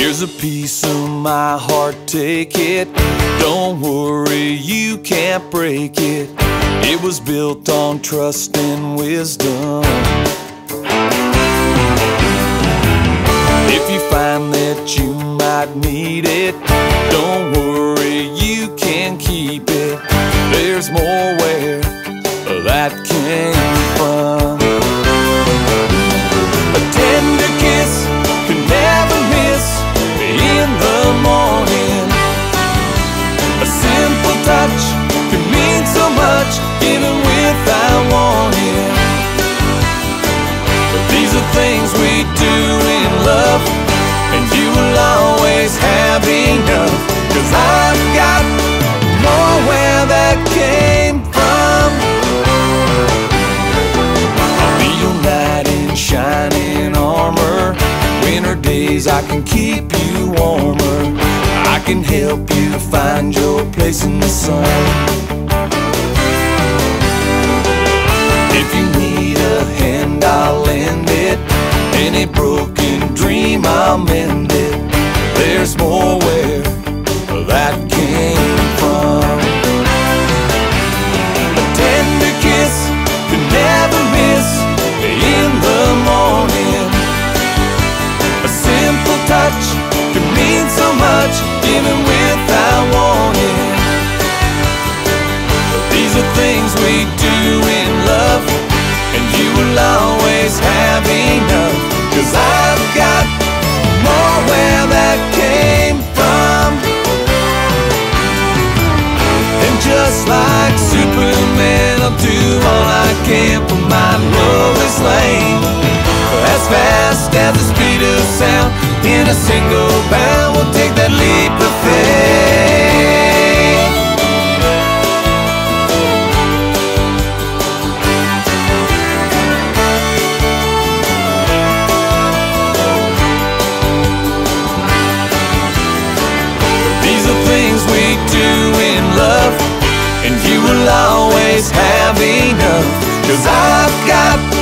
Here's a piece of my heart, take it. Don't worry, you can't break it. It was built on trust and wisdom. If you find that you might need it, don't worry, you can keep it. There's more where that came things we do in love, and you will always have enough. Cause I've got more where that came from. I'll be your knight in shining armor. Winter days, I can keep you warmer. I can help you find your place in the sun. Dream, mend it. There's more where that came from. A tender kiss can never miss in the morning. A simple touch can mean so much even without warning. These are things we do in love, and you will always have enough. Can for my Lois Lane. As fast as the speed of sound, in a single Cause I've got